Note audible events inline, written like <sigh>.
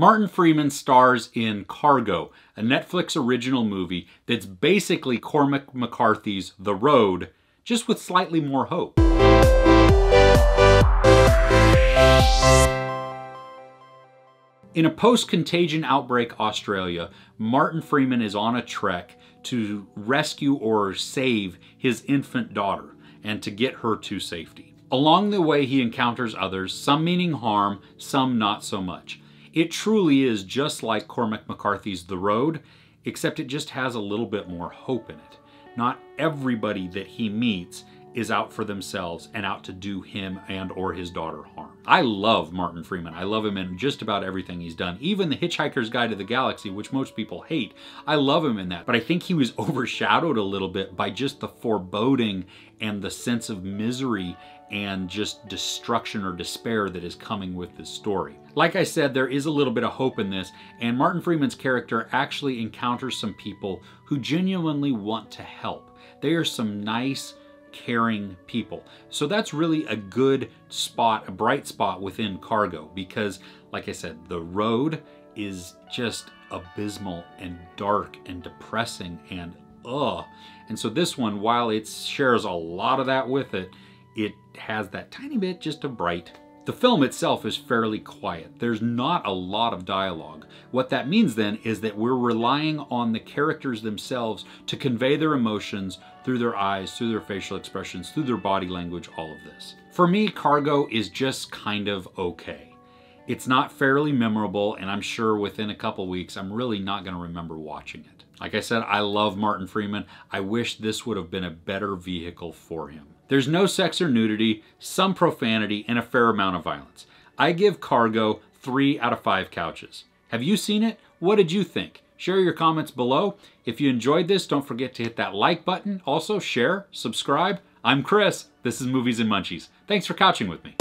Martin Freeman stars in Cargo, a Netflix original movie that's basically Cormac McCarthy's The Road, just with slightly more hope. In a post-contagion outbreak Australia, Martin Freeman is on a trek to rescue or save his infant daughter and to get her to safety. Along the way, he encounters others, some meaning harm, some not so much. It truly is just like Cormac McCarthy's The Road, except it just has a little bit more hope in it. Not everybody that he meets is out for themselves and out to do him and or his daughter harm. I love Martin Freeman. I love him in just about everything he's done. Even The Hitchhiker's Guide to the Galaxy, which most people hate, I love him in that. But I think he was <laughs> overshadowed a little bit by just the foreboding and the sense of misery and just destruction or despair that is coming with this story. Like I said, there is a little bit of hope in this, and Martin Freeman's character actually encounters some people who genuinely want to help. They are some nice, caring people. So that's really a good spot, a bright spot within Cargo, because like I said, the road is just abysmal and dark and depressing and ugh. And so this one, while it shares a lot of that with it, it has that tiny bit just of bright. The film itself is fairly quiet. There's not a lot of dialogue. What that means then is that we're relying on the characters themselves to convey their emotions through their eyes, through their facial expressions, through their body language, all of this. For me, Cargo is just kind of okay. It's not fairly memorable, and I'm sure within a couple weeks, I'm really not going to remember watching it. Like I said, I love Martin Freeman. I wish this would have been a better vehicle for him. There's no sex or nudity, some profanity, and a fair amount of violence. I give Cargo 3 out of 5 couches. Have you seen it? What did you think? Share your comments below. If you enjoyed this, don't forget to hit that like button. Also, share, subscribe. I'm Chris. This is Movies and Munchies. Thanks for couching with me.